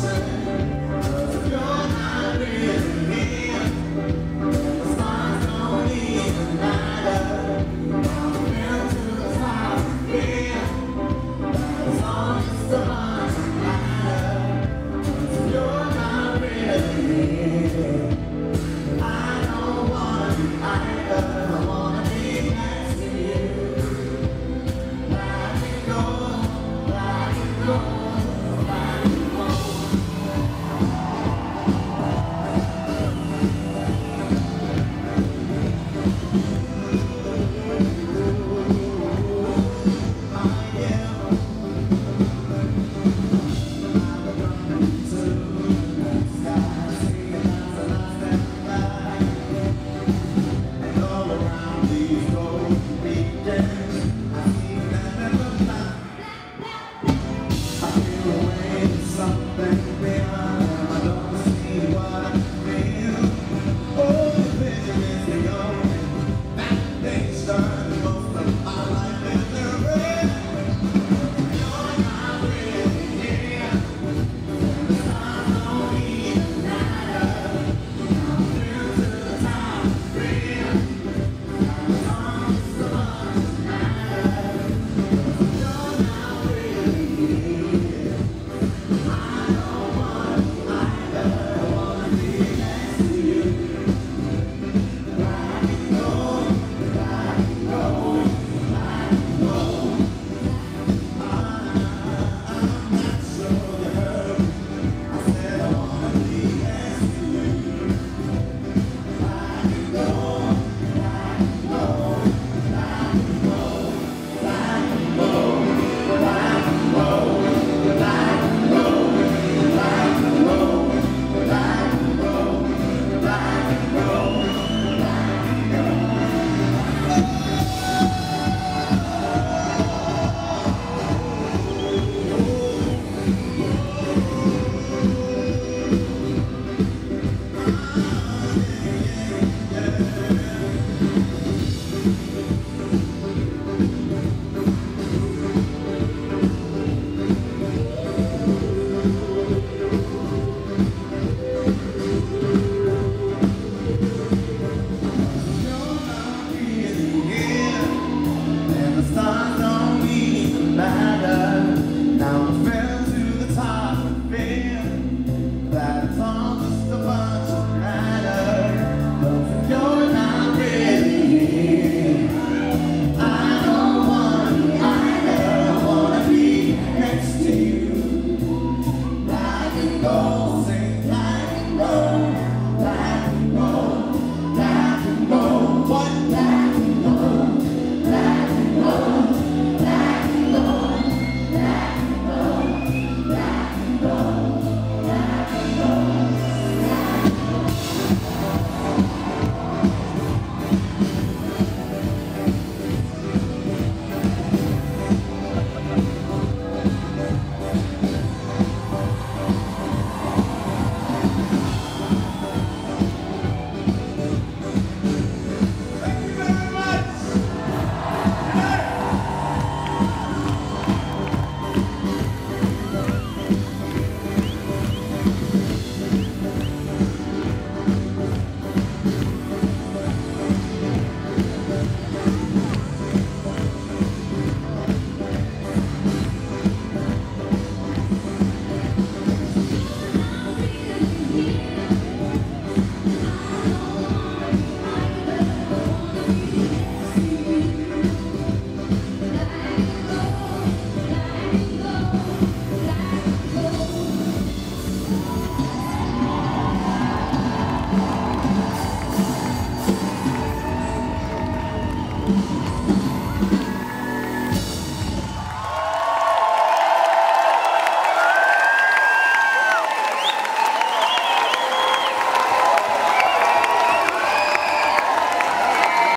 sun.